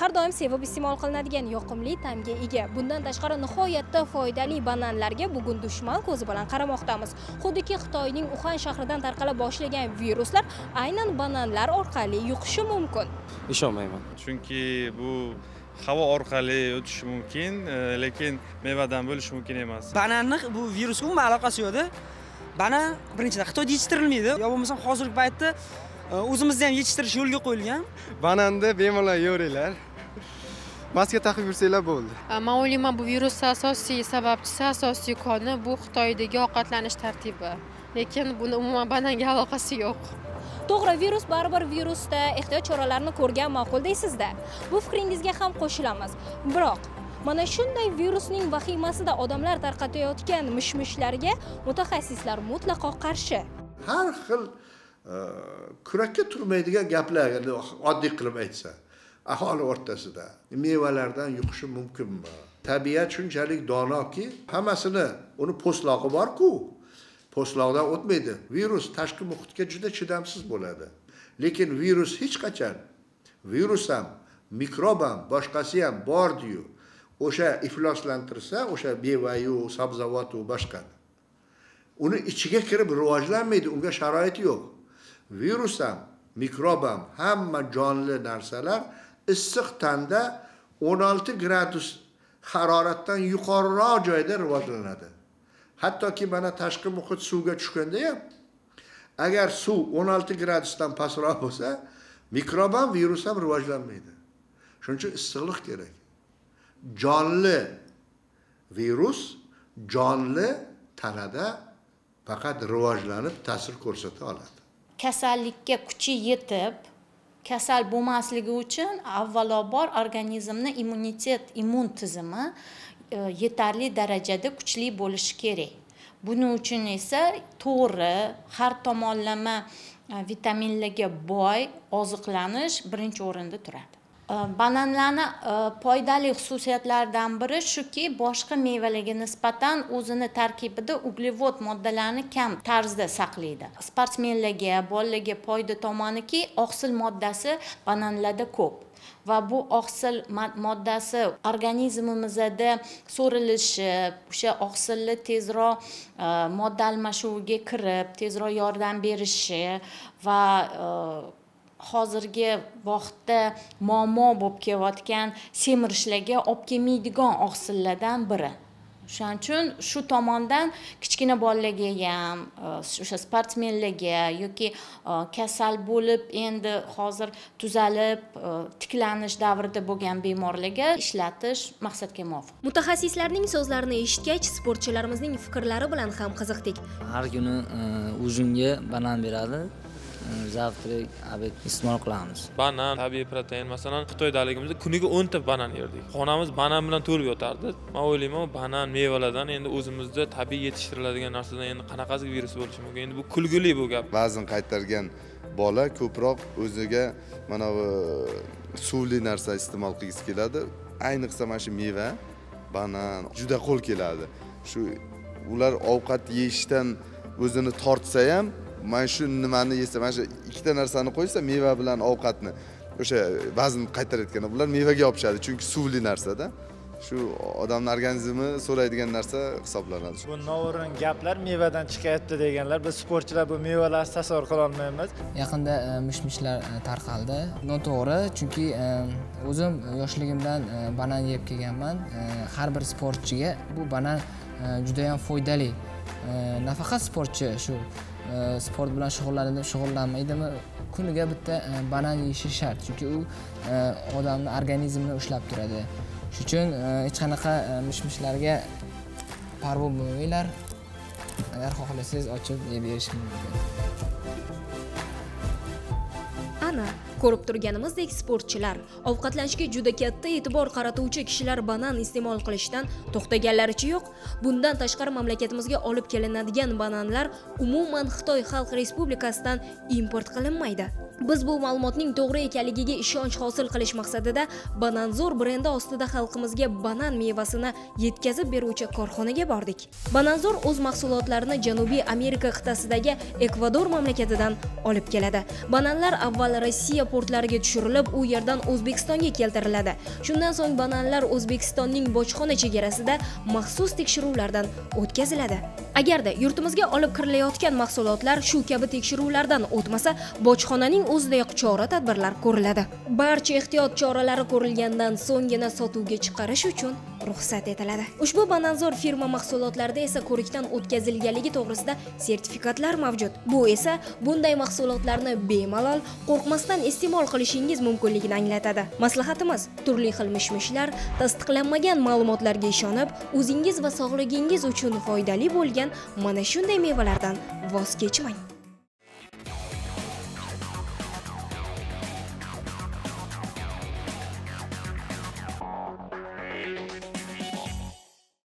har doim sevib iste'mol qilinadigan yoqimli ta'mga ega. Bundan tashqari nihoyatda foydali bananlarga bugun dushman ko'zi bilan qaramoqdamiz. Xuddiki xitoyning uxan shahridan tarqala boshlagan viruslar aynan bananlar orqali yuqishi mumkin. Ishonmayman. Chunki bu havo orqali o'tishi mumkin e, lekin mevadan bo'lishi mumkin emas. Bananni bu virusga umuman aloqasi yo'qda. Banan birinchidan xitoyda yetishtirilmaydi. Yo bo'lmasam hozirgi paytda e, o'zimizda ham yetishtirish yo'lga qo'yilgan. Bananni bemalol yeveringlar maska taqib yursanglar bo'ldi. Man o'ylayman bu virusni asosiy sababchisi asosiy koni bu xitoydagi ovqatlanish tartibi. Lekin buni umuman bananga aloqasi yo'q. To'g'ri virus baribir virusda ehtiyot choralarini ko'rgan ma'qul deysizda. Bu fikringizga ham qo'shilamiz. Biroq mana shunday virusning vahimasida odamlar tarqatayotgan mish mishlarga mutaxassislar mutlaqo qarshi. Har xil e, kurakka turmaydigan gaplar oddiy qilib aytsa aholi o'rtasida. Mevalardan yuqishi mumkinmi? Tabiat shunchalik donoki hammasini uni po'stlog'i borku. Po'stloqdan o'tmaydi. Virus tashqi muhitga juda chidamsiz bo'ladi. Lekin virus hech qachon virus ham mikrob ham boshqasi ham bordiyu o'sha ifloslantirsa o'sha mevayu sabzavotu boshqani uni ichiga kirib rivojlanmaydi unga sharoit yo'q. Virus ham mikrob ham hamma jonli narsalar issiq tanda o'n olti gradus haroratdan yuqoriroq joyda rivojlanadi hattoki mana tashqi muhit suvga tushganda ham agar suv 16 gradusdan pastroq bo'lsa mikrob ham virus ham rivojlanmaydi. Shuning uchun issiqlik kerak. Jonli virus jonli tanada faqat rivojlanib ta'sir ko'rsata oladi. Kasallikka kuchi yetib kasal bo'lmasligi uchun avvalobor organizmni immunitet immun tizimi E, yetarli darajada kuchli bo'lishi kerak. Buning uchun esa to'g'ri har tomonlama e, vitaminlarga boy oziqlanish birinchi o'rinda turadi. Э, bananlarni э, foydali xususiyatlaridan biri shuki boshqa mevalarga nisbatan o'zini tarkibida uglevod moddalarini kam tarzda saqlaydi. Sportsmenlarga bolalarga foyda tomoniki oqsil moddasi bananlarda ko'p va bu oqsil moddasi organizmimizda so'rilishi o'sha oqsilni tezroq e, modda almashuviga kirib tezroq yordam berishi va e, hozirgi vaqtda muammo bo'lib kelayotgan semirishlarga olib kelmaydigan oqsillardan biri. O'shaning uchun shu tomondan kichkina bolalarga ham e, o'sha sportsmenlarga yoki e, kasal bo'lib endi hozir tuzalib e, tiklanish davrida bo'lgan bemorlarga ishlatish maqsadga muvofiq. Mutaxassislarning so'zlarini eshitgach sportchilarimizning fikrlari bilan ham qiziqdik. Har kuni ujunga banan beradi zavtrak обед iste'mol qilamiz banan tabiiy protein masalan xitoydaligimizda kuniga o'nta banan yerdik. Xonamiz banan bilan to'lib yotardi. Man o'ylayman banan mevalardan endi o'zimizda tabiiy yetishtiriladigan narsadan endi qanaqasi virus bo'lishi mumkin? Endi bu kulgili bu gap. Vazn qaytargan bola ko'proq o'ziga mana bu suvli narsa iste'mol qilgisi keladi. Ayniqsa mana shu meva banan juda qo'l keladi. Shu ular ovqat yeyishdan o'zini tortsa ham mana shu nimani yesa mana shu ikkita narsani qo'ysa meva bilan ovqatni o'sha vazn qaytarayotgan bular mevaga yopishadi chunki suvli narsada. Shu odamni organizmi so'raydigan narsa hisoblanadi. Bu noo'rin gaplar mevadan chiqyapti deganlar biz sportchilar bu mevalarni tasavvur qilolmaymiz yaqinda e, mish mishlar e, tarqaldi. Noto'g'ri chunki e, o'zim yoshligimdan banan yeb kelganman. Har bir sportchiga bu banan judayam foydali. Nafaqat sportchi shu E, sport bilan shug'ullanadimi shug'ullanmaydimi? Kuniga bitta e, banan yeyishi shart chunki u e, odamni organizmini ushlab turadi. Shuning uchun hech qanaqa mish mishlarga parvo bo'lmanglar. Agar xohlasangiz ochib yeb berish mumkin. Ana. Ko'rib turganimizdek sportchilar ovqatlanishga juda katta e'tibor qaratuvchi kishilar banan iste'mol qilishdan to'xtaganlaricha yo'q. Bundan tashqari mamlakatimizga olib kelinadigan bananlar umuman xitoy xalq respublikasidan import qilinmaydi. Biz bu ma'lumotning to'g'ri ekanligiga ishonch hosil qilish maqsadida bananzor brendi ostida xalqimizga banan mevasini yetkazib beruvchi korxonaga bordik. Bananzor o'z mahsulotlarini janubiy amerika qit'asidagi ekvador mamlakatidan olib keladi. Bananlar avval rossiya portlariga tushirilib u yerdan o'zbekistonga keltiriladi. Shundan so'ng bananlar o'zbekistonning bojxona chegarasida maxsus tekshiruvlardan o'tkaziladi. Agarda yurtimizga olib kirilayotgan mahsulotlar shu kabi tekshiruvlardan o'tmasa bojxonaning o'zidayoq chora tadbirlar ko'riladi. Barcha ehtiyot choralari ko'rilgandan so'nggina sotuvga chiqarish uchun ruxsat etiladi. Ushbu bananzor firma mahsulotlarida esa ko'rikdan o'tkazilganligi to'g'risida sertifikatlar mavjud. Bu esa bunday mahsulotlarni bemalol qo'rqmasdan iste'mol qilishingiz mumkinligini anglatadi. Maslahatimiz turli xil mish mishlar tasdiqlanmagan ma'lumotlarga ishonib o'zingiz va sog'ligingiz uchun foydali bo'lgan mana shunday mevalardan voz kechmang.